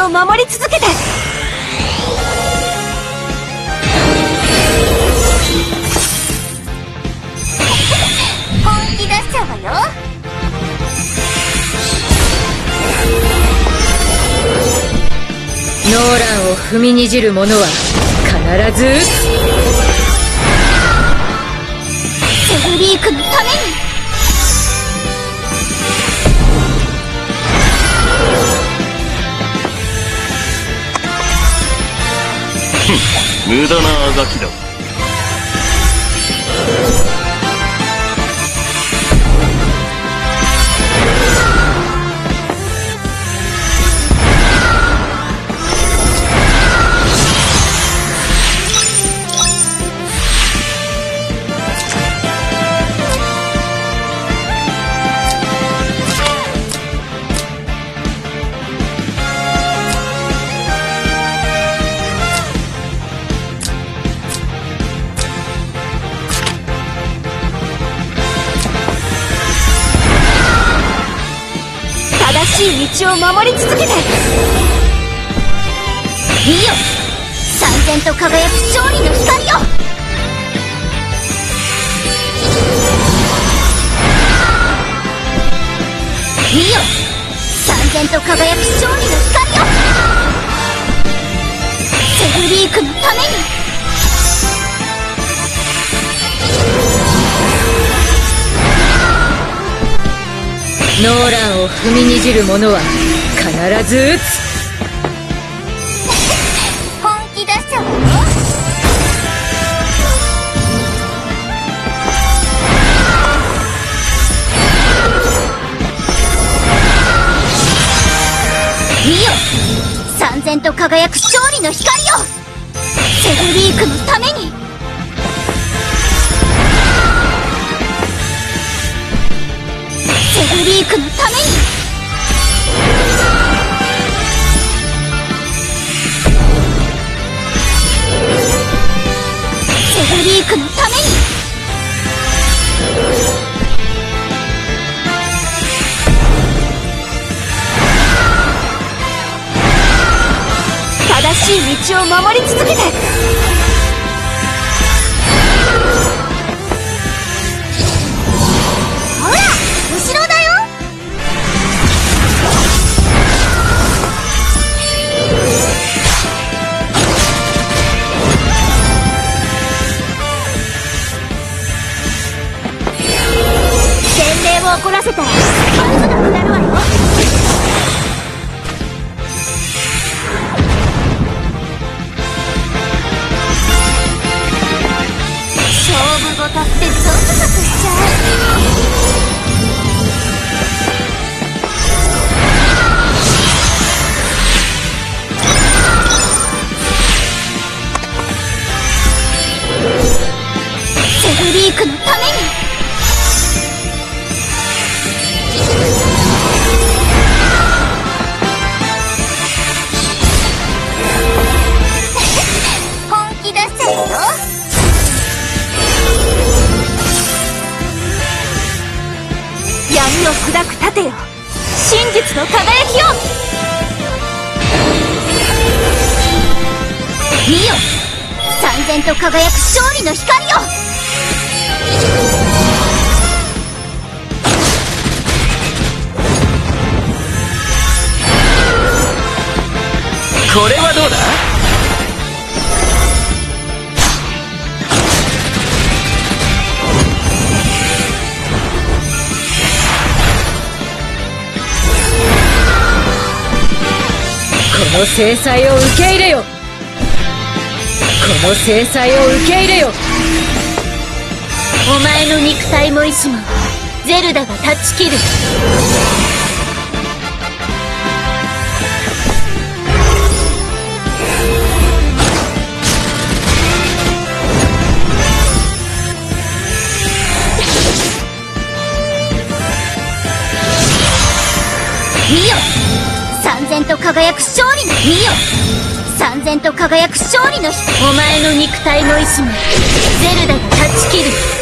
を守り続けて。本気出しちゃうわよ。ノーランを踏みにじる者は必ず。セフリークのために無駄なあがきだ。守ノーランを踏みにじる者は必ず撃つ本気出しちゃうわよいいよ三千と輝く勝利の光よ。セフリークのために。リークのために。セフリークのために。正しい道を守り続けて。制裁を受け入れよ。この制裁を受け入れよ。お前の肉体も意志もゼルダが断ち切る。輝く勝利の日よ。三千と輝く勝利の日。お前の肉体の意志もゼルダが断ち切る。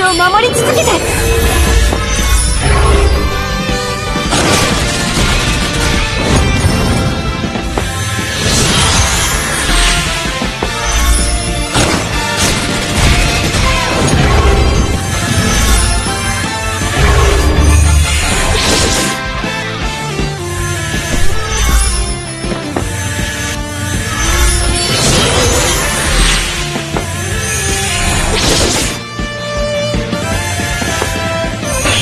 を守り続けて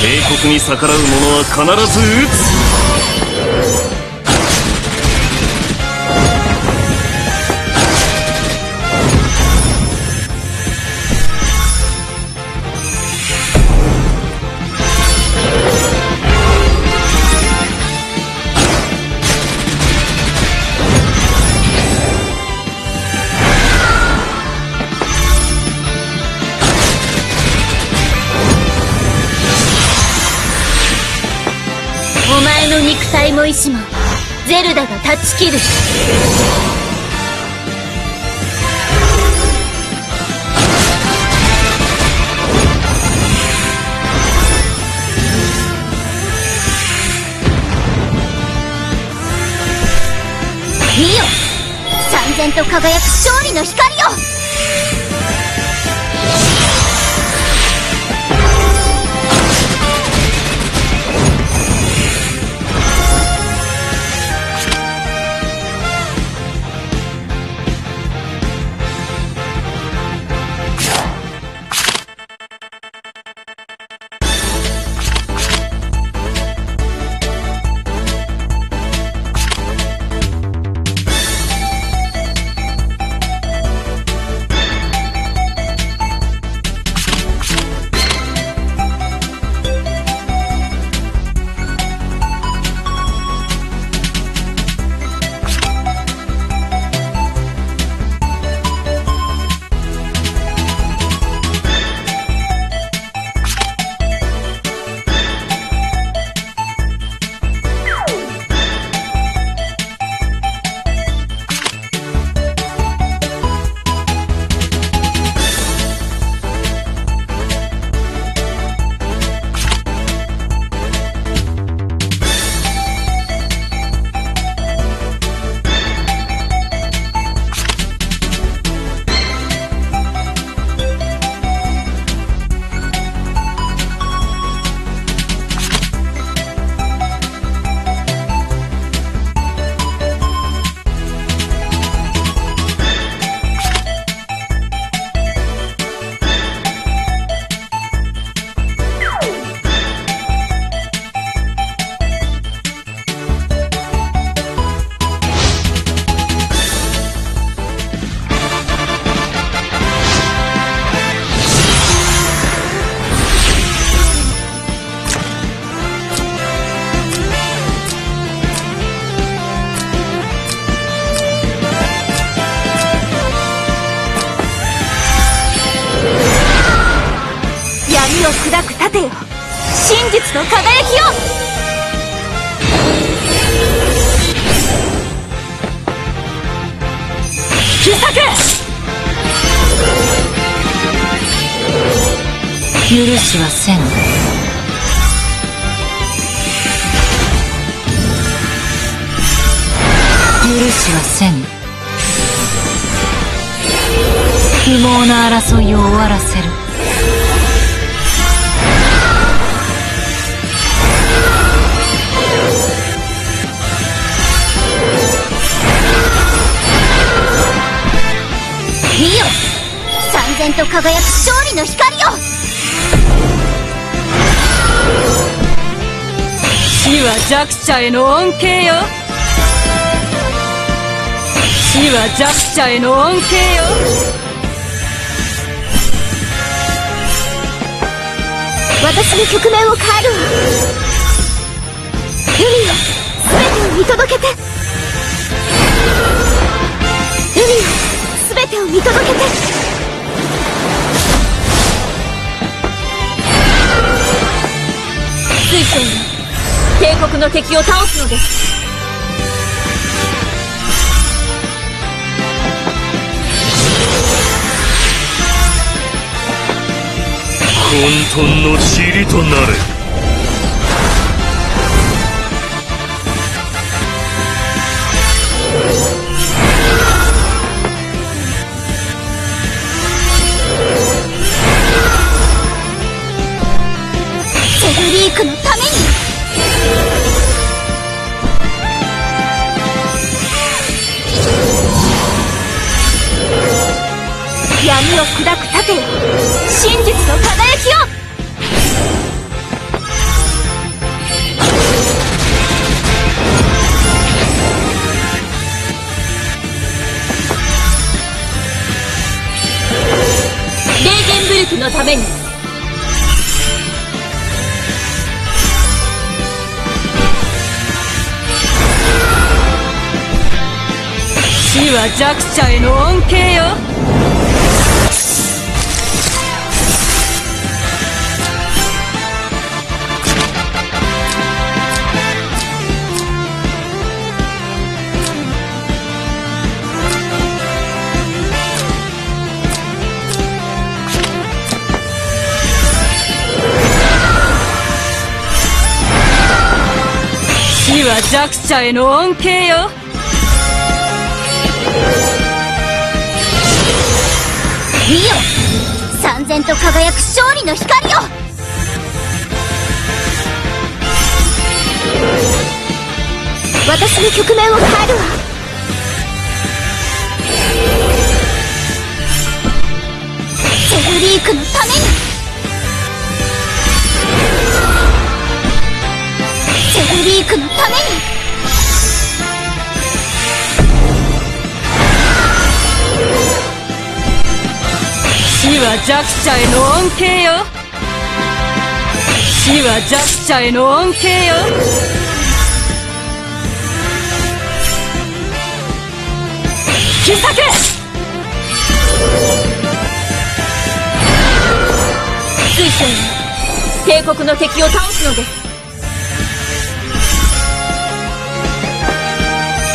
帝国に逆らう者は必ず撃つ。断ち切る見よ。三千と輝く勝利の光よ。許しはせん。不毛な争いを終わらせる。見よ。三千と輝く勝利の光よ。死は弱者への恩恵よ次は弱者への恩恵よ。私の局面を変えるわ海よ全てを見届けて。海よ全てを見届けて。水星が帝国の敵を倒すのです。混沌の塵となれ。闇を砕く盾よ真実の輝きを。レーゲンブルクのために。死は弱者への恩恵よ。は弱者への恩恵よ。見よ。三千と輝く勝利の光を私の局面を変えるわ。セルリークのために。セルリークのために。死は弱者への恩恵よ。死は弱者への恩恵よ。引き裂け水晶に帝国の敵を倒すのです。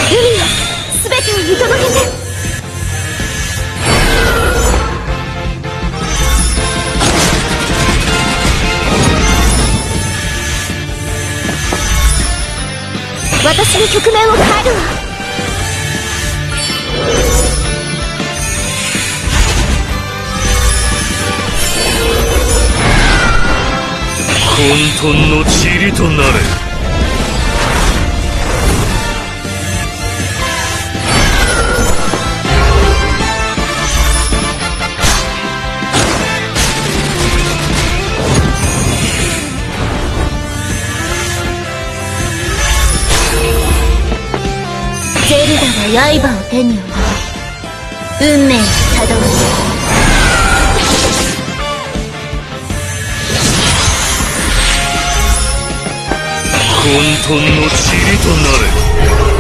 海よ全てを見届けて。私の局面を変えるわ。混沌の塵となれ。刃を手に入れ運命にたどる混沌の塵となれ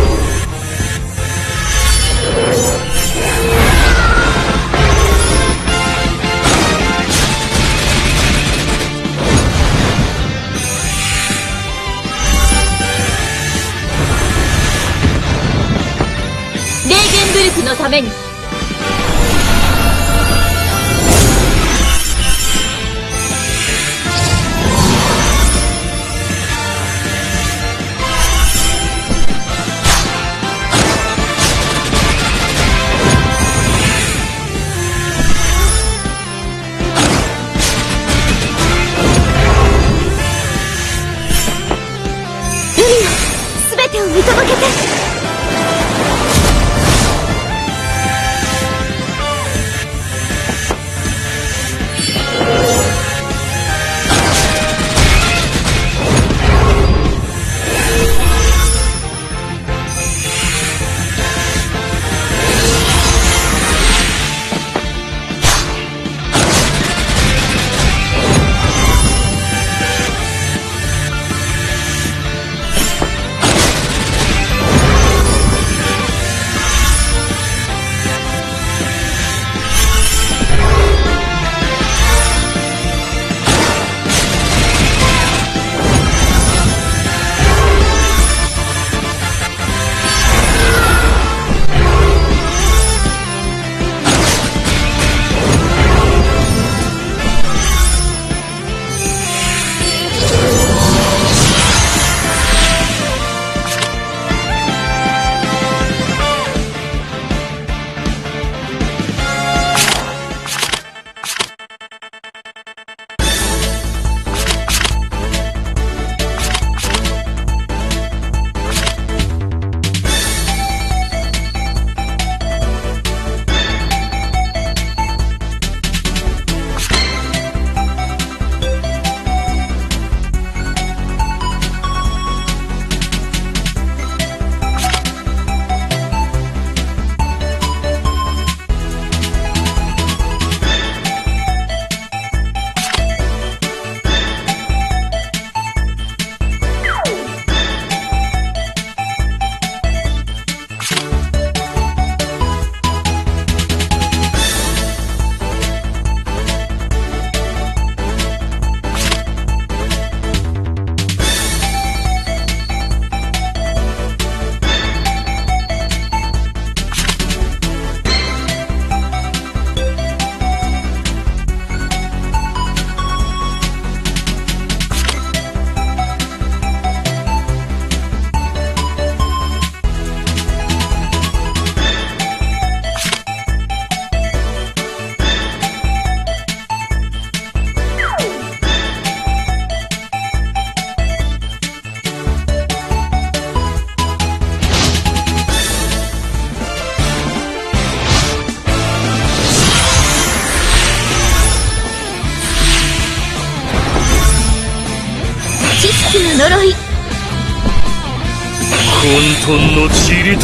ために。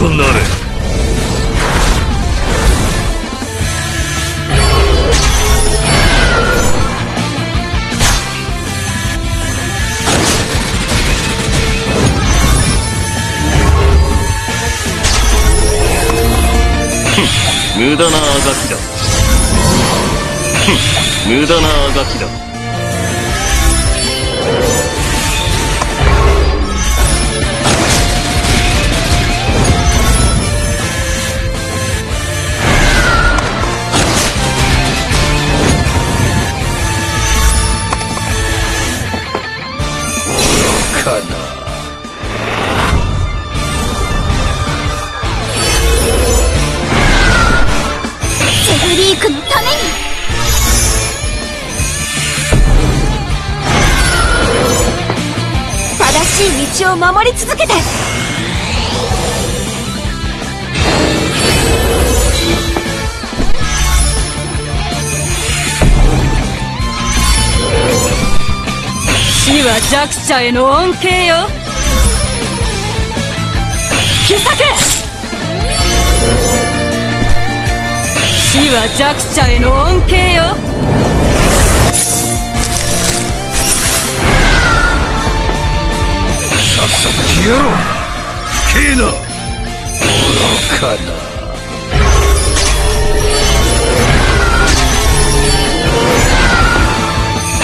となれ。無駄なあがきだ。無駄なあがきだ。しい道を守り続けて。死は弱者への恩恵よ。引き裂け死は弱者への恩恵よ。消えろ不敬な愚かな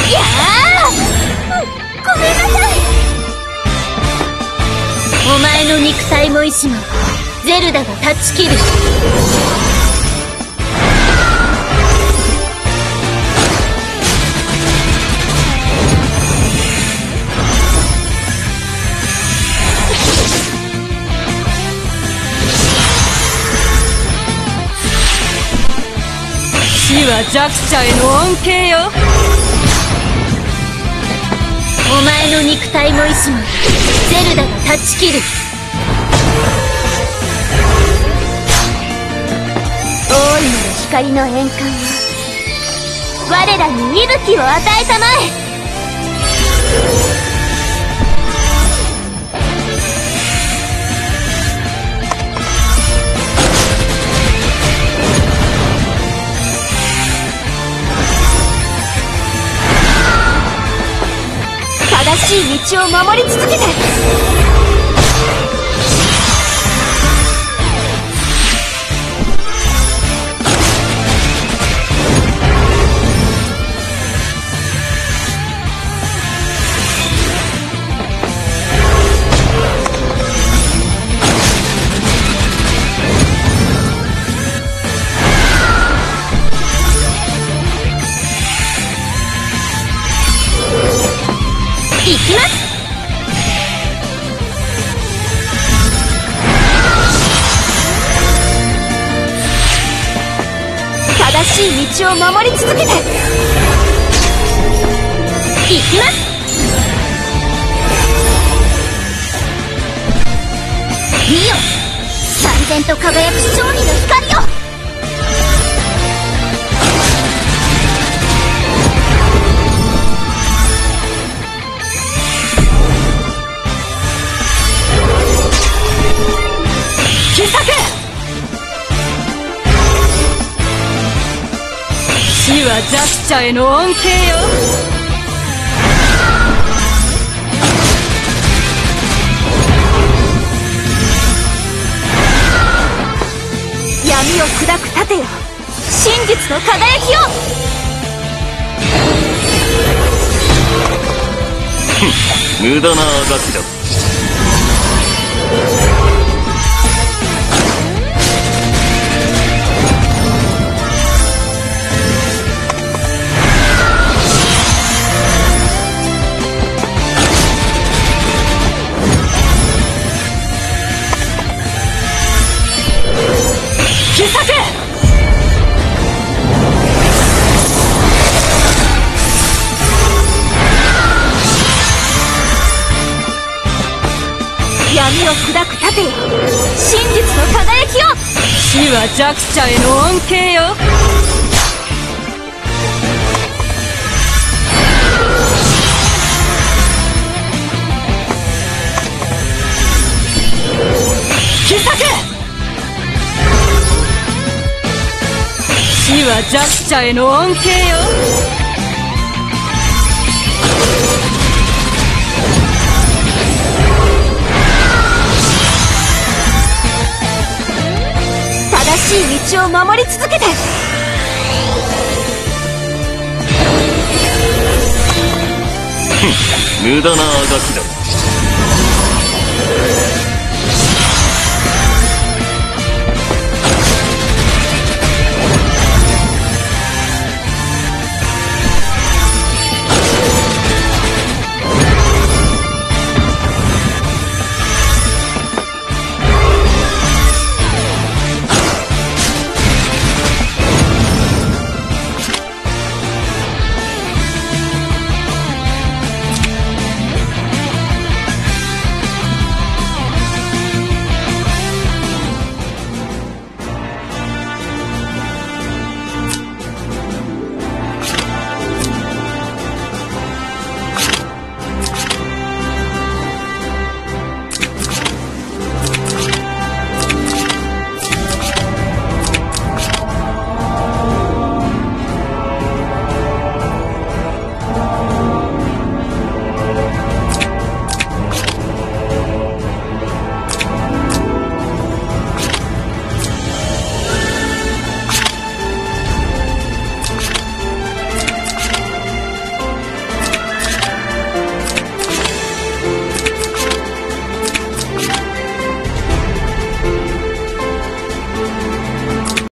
いやーごめんなさい。お前の肉体も意志もゼルダが断ち切る。は弱者への恩恵よ。お前の肉体も意志もゼルダが断ち切る。大いなる光の円環は我らに息吹を与えたまえ。しい道を守り続けて。しい道を守り続けて。いきます。見よ。三千と輝く勝利の光よ。は弱者への恩恵よ。闇を砕く盾よ。真実の輝きよ。無駄なあがきだ。弱者への恩恵よ。奇策死は弱者への恩恵よ。正しい道を守り続けて。無駄なあがきだ。